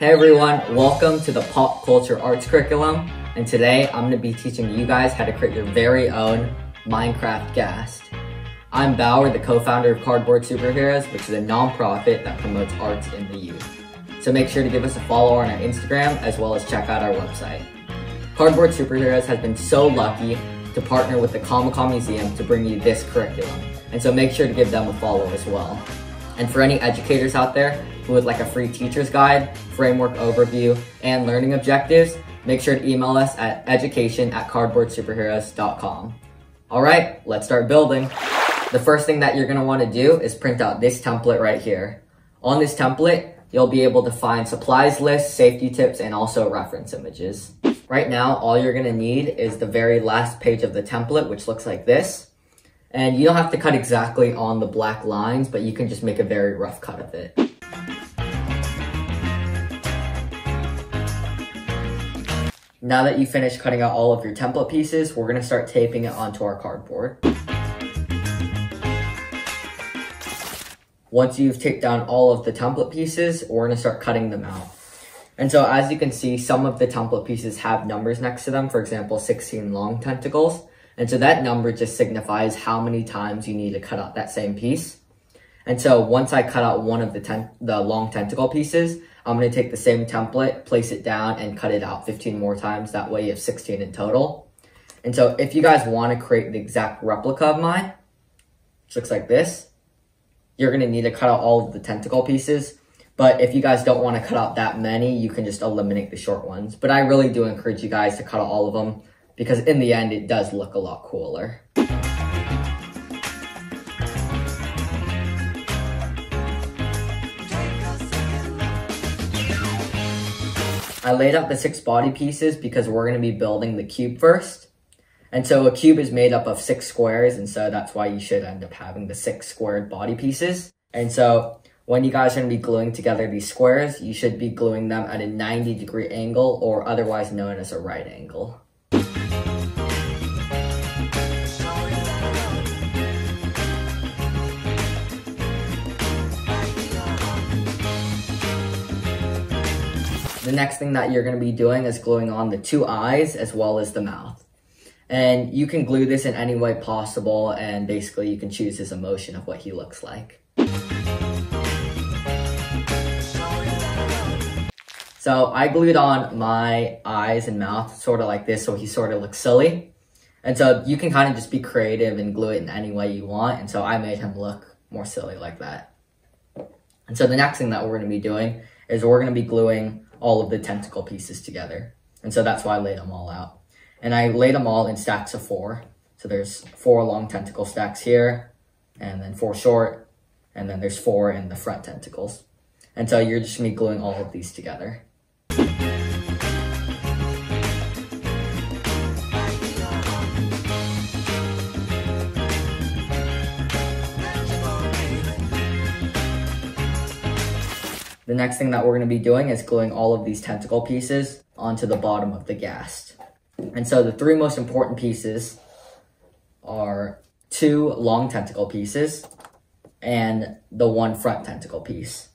Hey everyone, welcome to the Pop Culture Arts curriculum. And today I'm going to be teaching you guys how to create your very own Minecraft Ghast. I'm Bauer, the co-founder of Cardboard Superheroes, which is a nonprofit that promotes arts in the youth. So make sure to give us a follow on our Instagram as well as check out our website. Cardboard Superheroes has been so lucky to partner with the Comic-Con Museum to bring you this curriculum. And so make sure to give them a follow as well. And for any educators out there would like a free teacher's guide, framework overview, and learning objectives, make sure to email us at education at cardboardsuperheroes.com. All right, let's start building. The first thing that you're gonna wanna do is print out this template right here. On this template, you'll be able to find supplies lists, safety tips, and also reference images. Right now, all you're gonna need is the very last page of the template, which looks like this. And you don't have to cut exactly on the black lines, but you can just make a very rough cut of it. Now that you finished cutting out all of your template pieces, we're gonna start taping it onto our cardboard. Once you've taped down all of the template pieces, we're gonna start cutting them out. And so as you can see, some of the template pieces have numbers next to them, for example, 16 long tentacles. And so that number just signifies how many times you need to cut out that same piece. And so once I cut out one of the, ten the long tentacle pieces, I'm gonna take the same template, place it down and cut it out 15 more times. That way you have 16 in total. And so if you guys wanna create the exact replica of mine, which looks like this, you're gonna need to cut out all of the tentacle pieces but if you guys don't want to cut out that many, you can just eliminate the short ones. But I really do encourage you guys to cut out all of them because in the end, it does look a lot cooler. I laid out the six body pieces because we're going to be building the cube first. And so a cube is made up of six squares, and so that's why you should end up having the six squared body pieces. And so when you guys are going to be gluing together these squares, you should be gluing them at a 90 degree angle or otherwise known as a right angle. The next thing that you're going to be doing is gluing on the two eyes as well as the mouth. And you can glue this in any way possible and basically you can choose his emotion of what he looks like. So I glued on my eyes and mouth sort of like this so he sort of looks silly. And so you can kind of just be creative and glue it in any way you want. And so I made him look more silly like that. And so the next thing that we're going to be doing is we're going to be gluing all of the tentacle pieces together. And so that's why I laid them all out. And I laid them all in stacks of four. So there's four long tentacle stacks here, and then four short, and then there's four in the front tentacles. And so you're just to be gluing all of these together. The next thing that we're going to be doing is gluing all of these tentacle pieces onto the bottom of the ghast. And so the three most important pieces are two long tentacle pieces and the one front tentacle piece.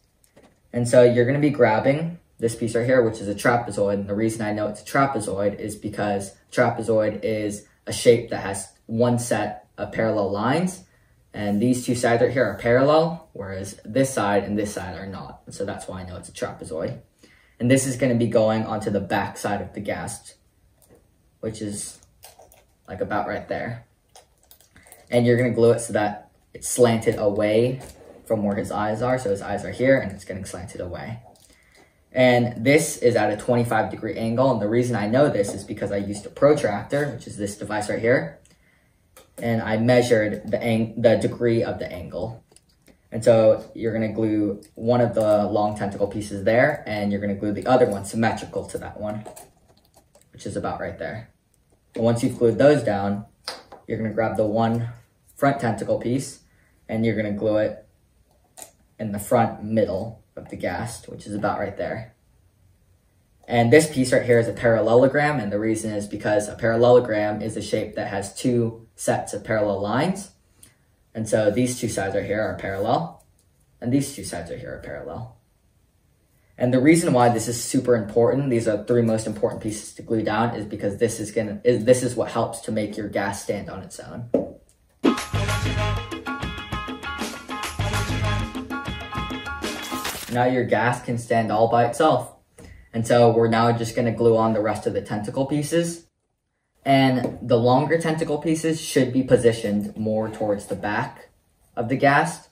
And so you're going to be grabbing this piece right here, which is a trapezoid. And the reason I know it's a trapezoid is because trapezoid is a shape that has one set of parallel lines and these two sides right here are parallel, whereas this side and this side are not. So that's why I know it's a trapezoid. And this is gonna be going onto the back side of the ghast, which is like about right there. And you're gonna glue it so that it's slanted away from where his eyes are. So his eyes are here and it's getting slanted away. And this is at a 25 degree angle. And the reason I know this is because I used a protractor, which is this device right here and I measured the, the degree of the angle. And so you're gonna glue one of the long tentacle pieces there, and you're gonna glue the other one symmetrical to that one, which is about right there. And once you've glued those down, you're gonna grab the one front tentacle piece, and you're gonna glue it in the front middle of the ghast, which is about right there. And this piece right here is a parallelogram, and the reason is because a parallelogram is a shape that has two sets of parallel lines. And so these two sides right here are parallel, and these two sides right here are parallel. And the reason why this is super important, these are three most important pieces to glue down, is because this is gonna is this is what helps to make your ghast stand on its own. Now your ghast can stand all by itself. And so we're now just gonna glue on the rest of the tentacle pieces. And the longer tentacle pieces should be positioned more towards the back of the ghast,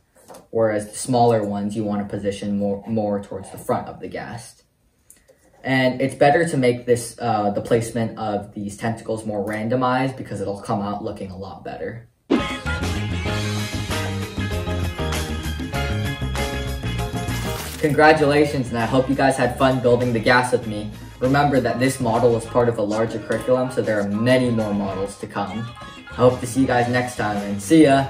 whereas the smaller ones you want to position more, more towards the front of the ghast. And it's better to make this, uh, the placement of these tentacles more randomized because it'll come out looking a lot better. Congratulations, and I hope you guys had fun building the ghast with me. Remember that this model is part of a larger curriculum, so there are many more models to come. I hope to see you guys next time, and see ya!